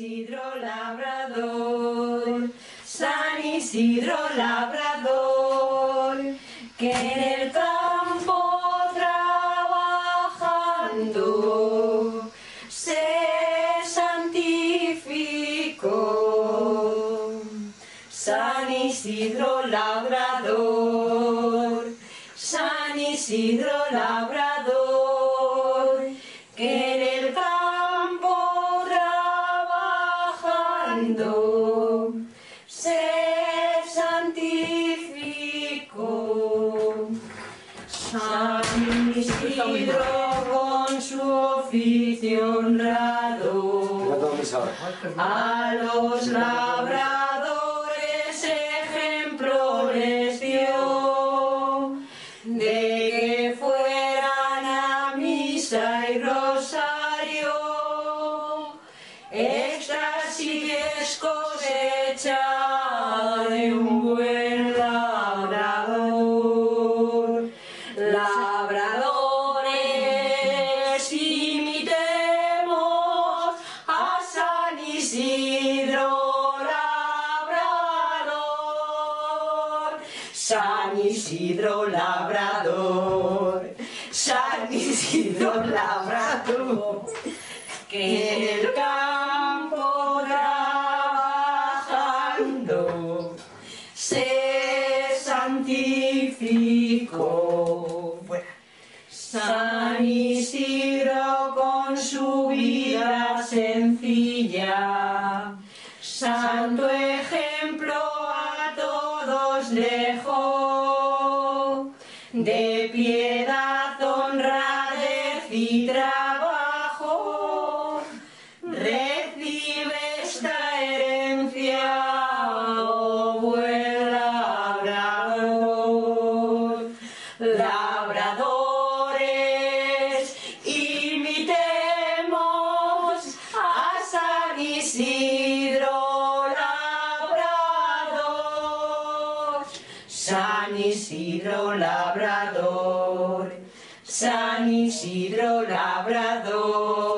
Isidro Labrador, San Isidro Labrador, que en el campo trabajando se santificó. San Isidro Labrador, San Isidro Labrador, se santificó. San Isidro con su oficio honrado a los labradores ejemplo les dio de que fueran a misa y rosario. Es cosecha de un buen labrador. Labradores, imitemos a San Isidro Labrador. San Isidro Labrador, San Isidro Labrador, que en el campo santificó. San Isidro con su vida sencilla, santo ejemplo a todos dejó, de piedad, Labradores, imitemos a San Isidro Labrador. San Isidro Labrador, San Isidro Labrador.